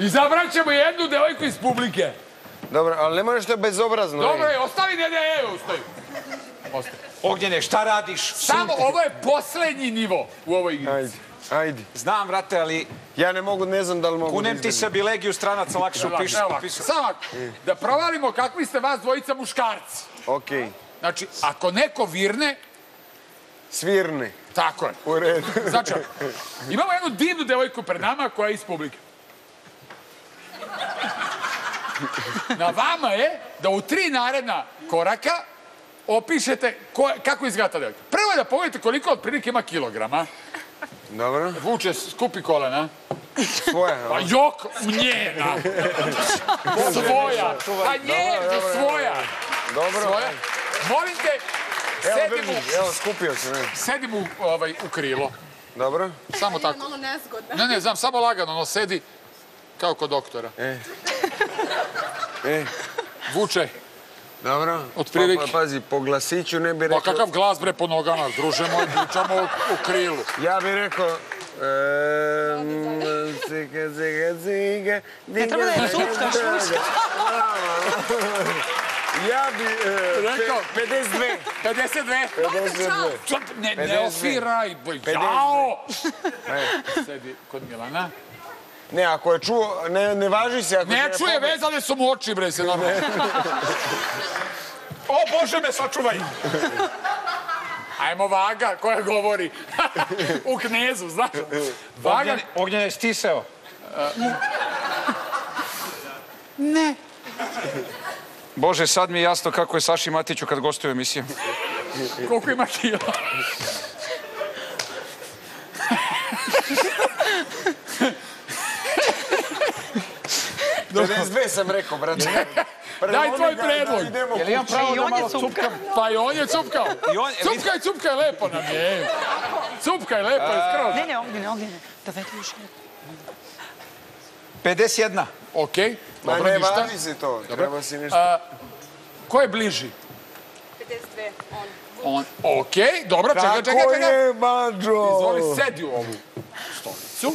Izabrat ćemo jednu devojku iz publike. Dobro, ali ne možeš to bezobrazno. Dobro je, ostavi ne da je, evo, stoji. Ostavi. Ognjene, šta radiš? Samo ovo je poslednji nivo u ovoj igri. Ajde, ajde. Znam, vrate, ali Ja ne mogu, ne znam da li mogu kunem ti se bilegiju stranaca lakše upišu. Evo ovako, Samo ovako, da provalimo kakvi ste vas dvojica muškarci. Okej, Znači, ako neko virne, svirne. tako je. U redu. Znači, imamo jednu divnu devojku pred nama koja je iz publike. Na vama je da u tri naredna koraka opišete ko, kako izgleda ta devojka. Prvo je da pogledate koliko otprilike ima kilograma. Dobro, Vuče, skupi kolena. svoja. Pa a? jok, njena. Svoja. Pa njena, svoja. Dobro. Svoja. Molim te, sedim u, drži, evo, skupio sam. evo. sedim u, ovaj, u krilo. Dobro. Samo tako. malo nezgodno. Ne, ne, znam, samo lagano, ono sedi kao kod doktora. E, Vuče, dobro. Otprilike. Pa, pa, pazi, po glasiću ne bi pa rekao... kakav glas bre po nogama, druže moj, pričamo u, krilu. Ja bih rekao... Ne treba da je cupkaš, Ja bi... e, Rekao, pe- 52. 52. 52. Čop, ne, ne 52. ofiraj, boj, 52. jao! E, Sedi kod Milana. Ne, ako je čuo, ne, ne važi se. Ako Ne čuje, pobe- vezane su mu oči, bre, se normalno. O, Bože me, sačuvaj! Ajmo Vaga, koja govori. u knezu, znaš. Vaga, Ognjene, Ognjene, stisao. ne. Bože, sad mi je jasno kako je Saši Matiću kad gostuje u emisiji. Koliko ima kila? 52 sam rekao, brate. Daj tvoj predlog. Jel imam pravo I da on je malo cupka. cupkam? Pa i on je cupkao. I on- Cupka je, cupka je, lepo nam je. Cupka je, lepo je skroz. Ne, ne, ognjene, ognjene. Dovedi još jednu. 51. Okej, Ma dobro, ne ništa. važi se to. Treba si nešto... A, ko je bliži? 52, on. On. Okej, dobro, čekaj, Kako čekaj, čekaj. je, mađo? Izvoli, sedi u ovu stolicu.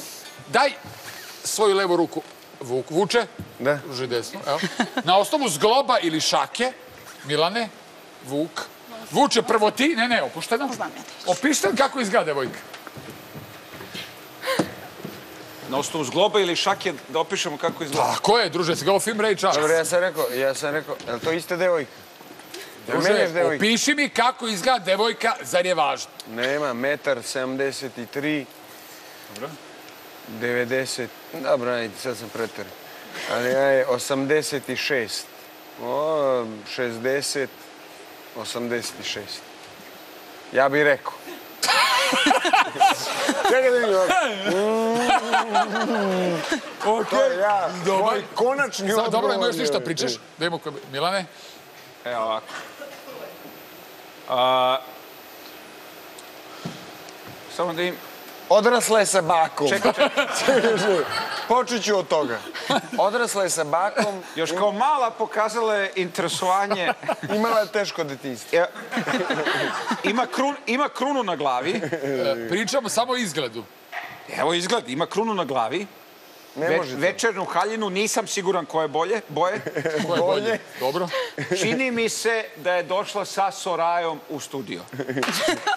Daj svoju levu ruku Vuk, vuče, Da. pruži desnu, evo. Na osnovu zgloba ili šake, Milane, Vuk, vuče prvo ti, ne, ne. Opištaj nam kako izgleda devojka. Na osnovu zgloba ili šake da opišemo kako izgleda. Tako je, druže, si ga film Ray Charles. Dobro, ja sam rekao, ja sam rekao, je li to ista devojka? Druže, opiši mi kako izgleda devojka, zar je važno? Nema, metar 73. Dobro. 90, dobro, ajde, sad sam pretar. Ali aj, 86. O, 60, 86. Ja bih rekao. Čekaj da vidim je ja, moj konačni odgovor. dobro, ima još je- ništa pričaš? Da imamo. Milane? Evo ovako. A, samo da im... Odrasla je sa bakom. Čekaj, čekaj. Počet ću od toga. Odrasla je sa bakom, Još kao mala pokazala je interesovanje. imala je teško detinjstvo. E, ima, krun, ima krunu na glavi. E, Pričamo samo o izgledu. Evo izgled, ima krunu na glavi. Ne Ve, večernu haljinu, nisam siguran koje bolje, boje. Ko je bolje? Dobro. Čini mi se da je došla sa Sorajom u studio.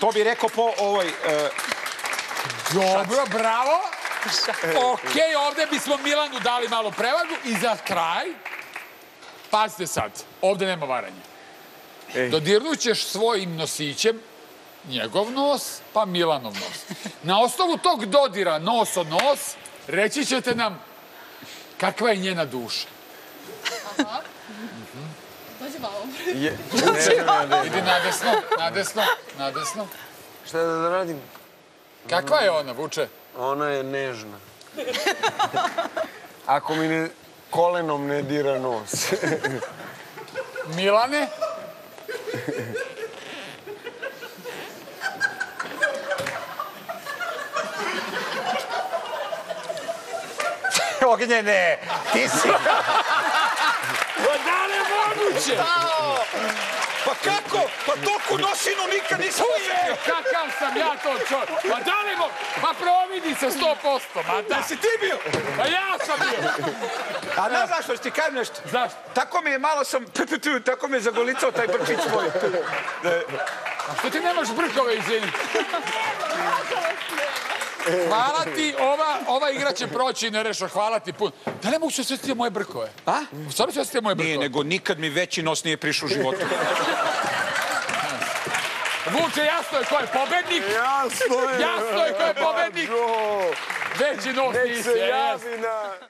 To bi rekao po ovoj... e, Dobro, bravo. Ok, ovde bismo Milanu dali malo prevagu i za kraj, pazite sad, ovde nema varanja. Dodirnućeš svojim nosićem njegov nos, pa Milanov nos. Na osnovu tog dodira nos o nos, reći ćete nam kakva je njena duša. Dođi malo. Je, ne, ne, ne, ne. Idi nadesno, nadesno, nadesno. Šta da radim? Kakva je ona, Vuče? Ona je nežna. Ako mi ne, kolenom ne dira nos. Milane? Ognjene, ti si... Da li je moguće? Pa kako? Pa toliko nosinu nikad nisam Uje, kakav sam ja to čovjek. Pa da li mo... Pa providi se 100%, ma da. Si ti bio? Pa ja sam bio. A ne znaš što ti kažem nešto? Zašto? Tako mi je malo sam, tako mi je zagolicao taj brčić moj. A što ti nemaš brkove, izvini? Hvala ti, ova, ova igra će proći, Nereša, hvala ti puno. Da ne mogu se osjetiti moje brkove? A? Stvarno se osjetiti moje brkove? Nije, nego nikad mi veći nos nije prišao u životu. Vuče, jasno je ko je pobednik. Jasno je. Jasno je ko je pobednik. Jo, Veći nos Nek nisi, se jes. javi na...